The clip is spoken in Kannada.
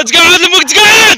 اتقعد المقعد